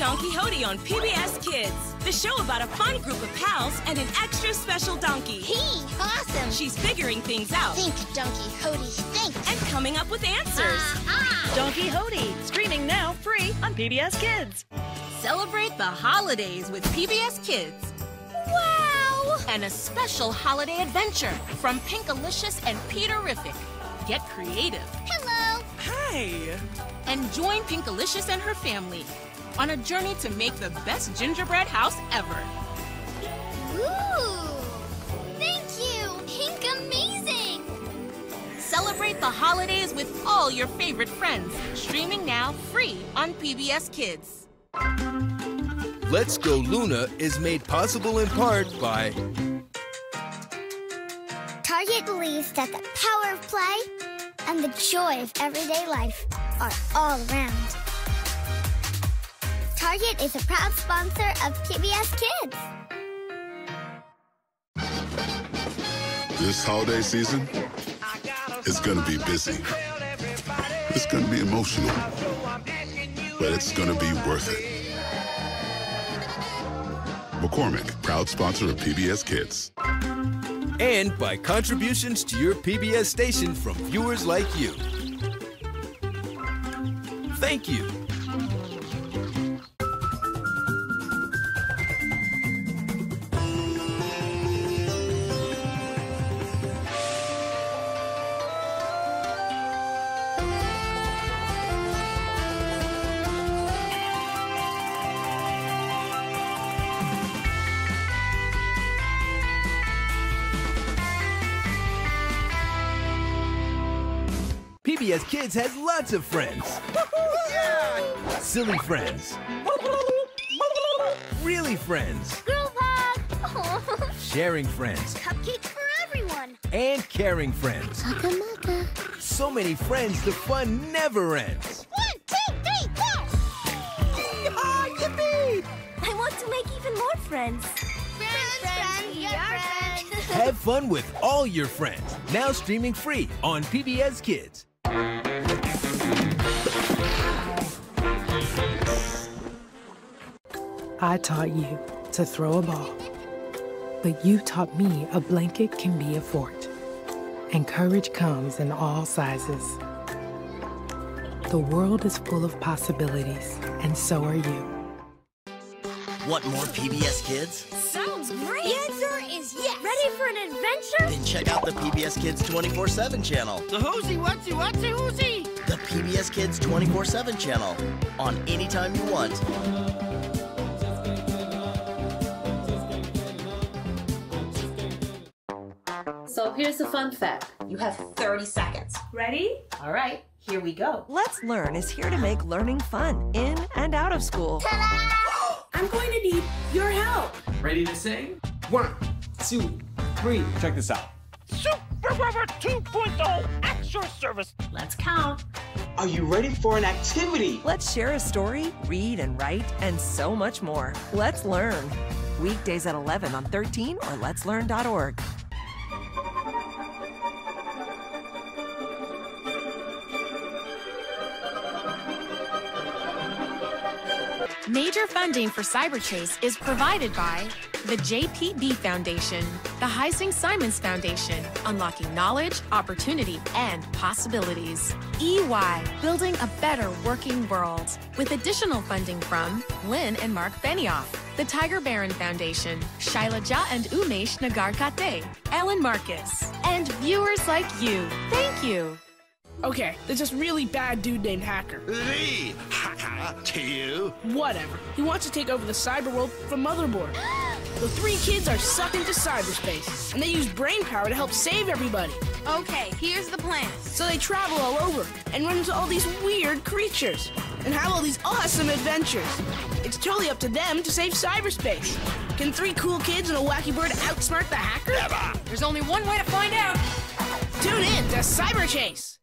Donkey Hodie on PBS Kids, the show about a fun group of pals and an extra special donkey. He, awesome. She's figuring things out. Think, Donkey Hodie, think. And coming up with answers. Ah, Donkey Hodie, streaming now free on PBS Kids. Celebrate the holidays with PBS Kids. Wow! And a special holiday adventure from Pinkalicious and Peterific. Get creative. Hello. Hi! And join Pinkalicious and her family on a journey to make the best gingerbread house ever. Ooh. Thank you. Pink amazing. Celebrate the holidays with all your favorite friends. Streaming now free on PBS Kids. Let's Go Luna is made possible in part by Target believes that the power of play and the joy of everyday life are all around. Target is a proud sponsor of PBS Kids. This holiday season is gonna be busy. It's gonna be emotional, but it's gonna be worth it. McCormick, proud sponsor of PBS Kids. and by contributions to your PBS station from viewers like you. Thank you. PBS Kids has lots of friends. Silly friends. Really friends. Girl Pug. Sharing friends. Cupcakes for everyone. And caring friends. Maka maka. So many friends, the fun never ends. One, two, three, four. yippee! I want to make even more friends. Friends, friends, your friends. Have fun with all your friends. Now streaming free on PBS Kids. I taught you to throw a ball, but you taught me a blanket can be a fort, and courage comes in all sizes. The world is full of possibilities, and so are you. Want more PBS Kids? Sounds great. The answer is yes. Ready for an adventure? Then check out the PBS Kids 24 7 channel. The whoosy whatsy whatsy whoosy! The PBS Kids 24 7 channel. On anytime you want. So here's a fun fact. You have 30 seconds. Ready? All right, here we go. Let's Learn is here to make learning fun in and out of school. I'm going to need your help. Ready to sing? One, two, three. Check this out. Super Rubber 2.0 at your service. Let's count. Are you ready for an activity? Let's share a story, read and write, and so much more. Let's Learn. Weekdays at 11 on 13 or letslearn.org. Major funding for Cyberchase is provided by the JPB Foundation, the Heising Simons Foundation, unlocking knowledge, opportunity, and possibilities. EY, building a better working world, with additional funding from Lynn and Mark Benioff, the Tiger Baron Foundation, Shaila Jha and Umesh Nagarkate, Ellen Marcus, and viewers like you. Thank you. Okay, there's this really bad dude named Hacker. Me? Haha, to you? Whatever. He wants to take over the cyber world from Motherboard. The three kids are sucked into cyberspace, and they use brain power to help save everybody. Okay, here's the plan. So they travel all over and run into all these weird creatures and have all these awesome adventures. It's totally up to them to save cyberspace. Can three cool kids and a wacky bird outsmart the hacker? Never! There's only one way to find out. Tune in to Cyberchase.